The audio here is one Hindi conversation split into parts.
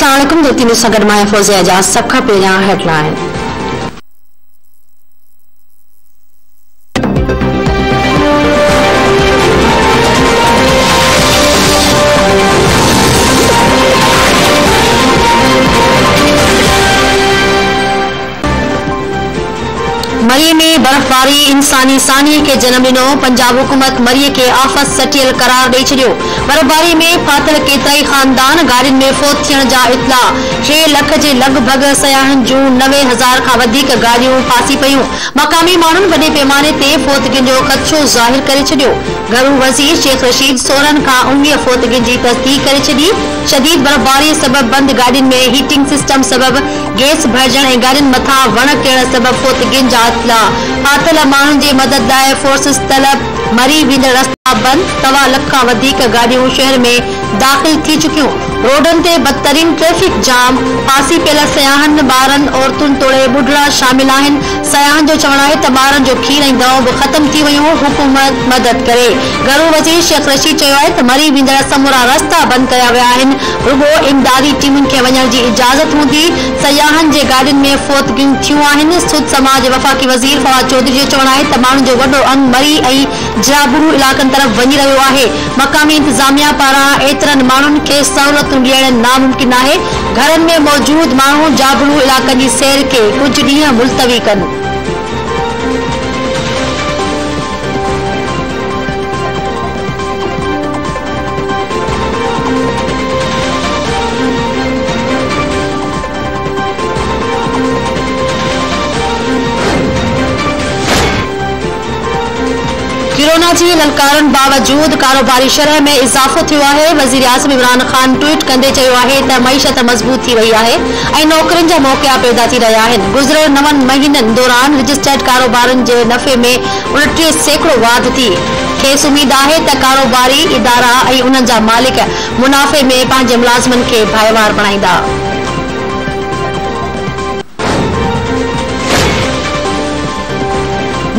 Assalamualaikum dari Timur Sagar Maya Fozia Jaz. Sabka Pilihan Headline. मरी में बर्फबारी इंसानी सानी खे जनम ॾिनो पंजाब हुकूमत मरीअ खे आफ़त सटियल करार ॾेई छॾियो बर्फबारी में फाथल केतिराई ख़ानदान गाॾियुनि में फोत थियण इतला टे लख जे लॻभॻि सयाहनि जूं नवे हज़ार खां वधीक फासी पयूं। मक़ामी माण्हुनि वॾे पैमाने ते फोतगियुनि जो ख़दशो ज़ाहिर करे घरू वज़ीर शेख रशीद सोरहनि खां उणिवीह फोतगियुनि जी तस्दीक करे छॾी। शदीद बर्फबारी सबबि बंदि गाॾियुनि में हीटिंग सिस्टम सबब गैस भरिजण ऐं मथां वण किरण सबबि फोतगियुनि जा इतला फाथल माण्हुनि जी मदद लाइ फोर्सिस तलब मरी वेंदड़ बंदि सवा लख खां वधीक शहर में दाख़िल थी चुकियूं। रोडनि ते बदतरीन ट्रैफ़िक जाम फासी पियल सयाहनि ॿारनि औरतुनि तोड़े ॿुढड़ा शामिल आहिनि। सयाहनि जो चवणु आहे त जो खीर ऐं दवाऊं बि ख़तम थी वियूं, हुकूमत मदद करे। घरू वज़ीर शेख रशीद चयो आहे त मरी वेंदड़ समूरा रस्ता बंदि कया विया आहिनि। रुॻो इमदादी टीमुनि खे वञण जी इजाज़त हूंदी। सयाहनि जे गाॾियुनि में फोतगियूं थियूं आहिनि। सुद समाज वफ़ाक़ी वज़ीर फवाद चौधरी जो चवणु आहे त माण्हुनि जो वॾो अंग मरी ऐं जाबरू इलाइक़नि तरफ़ वञी रहियो आहे। मक़ामी इंतजामिया पारा एतिरनि माण्हुनि के सहूलियतूं ॾियण नामुमकिन है घर में मौजूद माण्हू जाबलू इलाक जी सैर के कुछ ीह मुलतवी कनि। कोरोना जी ललकारनि बावजूद कारोबारी शरह में इज़ाफ़ो थियो वज़ीर आज़म इमरान ख़ान ट्वीट कंदे चयो आहे मज़बूत थी वई आहे ऐं नौकरियुनि जा पैदा थी रहिया आहिनि। गुज़िरियल नवनि महीननि दौरान रजिस्टर्ड कारोबारनि जे नफ़े में उणटीह सैकड़ो वाध थी। खेसि उमेद आहे त कारोबारी इदारा ऐं मालिक मुनाफ़े में पंहिंजे मुलाज़िमनि खे भाईवार बणाईंदा।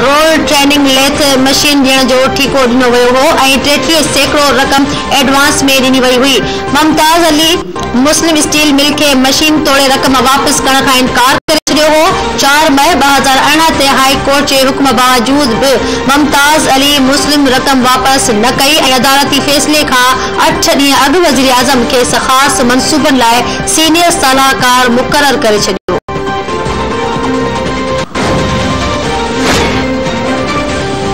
रोल ट्रेनिंग लेथ मशीन ॾियण जो ठीको ॾिनो वियो हो, ऐं सैकड़ो रक़म एडवांस में ॾिनी वई हुई। Mumtaz Ali Muslim steel mill खे मशीन तोड़े रक़म वापसि करण खां इनकार करे हो। चार मई ॿ हज़ार अरिड़हं ते हाई कोर्ट जे हुक्म बावजूद बि मुमताज़ अली मुस्लिम रक़म वापसि न कई अदालती फ़ैसिले खां अठ ॾींहं अॻु वज़ीर आज़म खेसि ख़ासि मनसूबनि लाइ सीनियर सलाहकार मुक़ररु करे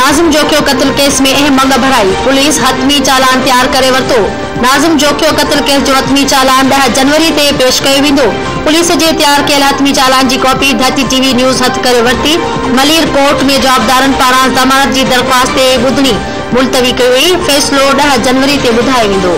नाज़िम जोखियो क़त्ल केस में अहम मंग भराई पुलिस हतमी चालान तैयार करे वरितो। नाज़िम जोखियो क़त्ल केस जो हतमी चालान दह जनवरी ते पेश कयो वेंदो। पुलिस जे तैयार कयल हतमी चालान जी कॉपी धरती टीवी न्यूज़ हथ करे वरिती। मलीर कोर्ट में जवाबदारनि पारा ज़मानत जी दरख़्वास्त ते ॿुधणी मुलतवी कई वई, फ़ैसिलो ॾह जनवरी ते ॿुधायो वेंदो।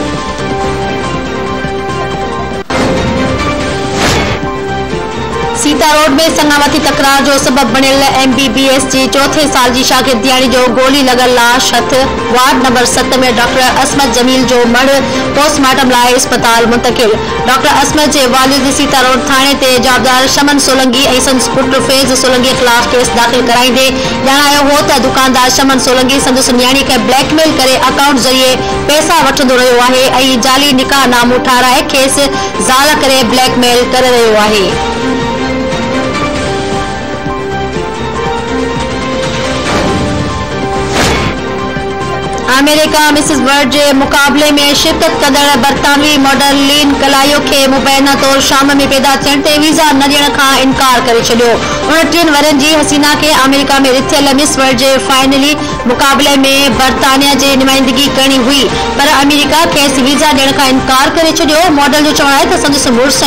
सीता रोड में संगावती तकरार जो सबब बणियल एमबीबीएस जी चौथे साल जी शागिर्दियाणी जो गोली लगल लाश हथ वार्ड नंबर सत में डॉक्टर असमत जमील जो मड़ पोस्टमार्टम लाइ अस्पताल मुंतकिल। डॉक्टर असमत जे वालिद सीता रोड थाणे ते जवाबदार शमन सोलंगी ऐं संदसि पुट फैज़ सोलंगी ख़िलाफ़ केस दाख़िल कराईंदे। ॼाणायो हो त दुकानदार शमन सोलंगी संदसि नियाणी खे ब्लैकमेल करे अकाउंट ज़रिए पैसा रहियो आहे ऐं जाली निकाह नामो ठाराए खेसि ज़ाल करे ब्लैकमेल करे रहियो आहे। अमेरिका मिसिस वर्ड मुक़ाबले में शिरकत कंदड़ बरतानवी मॉडल लीन कलायो खे मुबैना तौर शाम में पैदा ते वीज़ा न ॾियण खां इनकार करे छॾियो। उणटीहनि जी हसीना खे अमेरिका में रिथियल मिस वर्ड जे फाइनली मुक़ाबले में बरतानिया जी नुमाइंदगी करणी हुई, पर अमेरिका खेसि वीज़ा ॾियण खां इनकार करे मॉडल जो चवणु आहे त संदसि मुड़ुस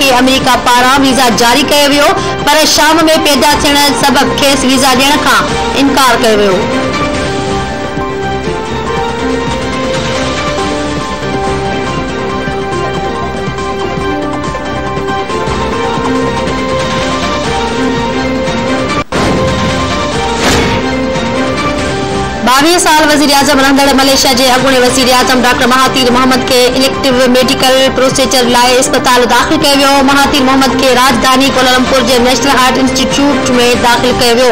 खे अमेरिका पारां वीज़ा जारी कयो पर शाम में पैदा थियण सबबि खेसि वीज़ा ॾियण खां इनकार कयो ॿावीह साल वज़ीर आज़म रहंदड़ मलेशिया जे अॻूणे वज़ीर आज़म डॉक्टर महातीर मोहम्मद खे इलेक्टिव मेडिकल प्रोसीजर लाइ अस्पताल दाख़िल कयो महातीर मोहम्मद खे राजधानी कोलालमपुर जे नेशनल हार्ट इंस्टीट्यूट में दाख़िल कयो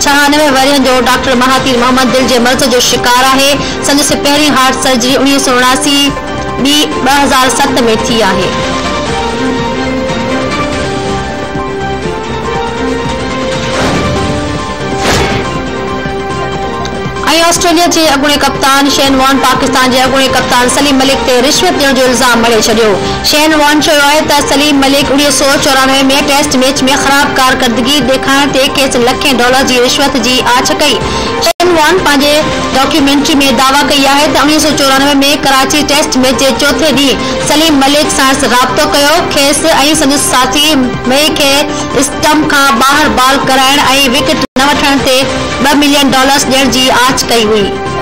छहानवे वरियनि जो डॉक्टर महातीर मोहम्मद दिलि जे मर्ज़ जो शिकार आहे संदसि पहिरीं हार्ट सर्जरी उणिवीह सौ उणासी ॿी ॿ हज़ार सत में थी आहे। ऑस्ट्रेलिया जे अॻूणे कप्तान शेन वॉन, पाकिस्तान जे अॻूणे कप्तान सलीम मलिक ते रिश्वत ॾियण मणे छॾियो। शेन वॉन चयो सलीम मलिक उणिवीह सौ चोरानवे में टेस्ट मैच में ख़राब कारकर्दगी ॾेखारण ते लखे डॉलर जी रिश्वत जी आछ कई। वॉन पंहिंजे डॉक्यूमेंट्री में दावा कई आहे त उणिवीह में कराची टेस्ट मैच जे चोथे ॾींहुं सलीम मलिक सां राब्तो कयो। खेसि साथी मई खे स्टम्प खां ॿाहिरि बॉल कराइण विकेट न वठण ॿ मिलियन डॉलर्स ॾियण जी कई हुई।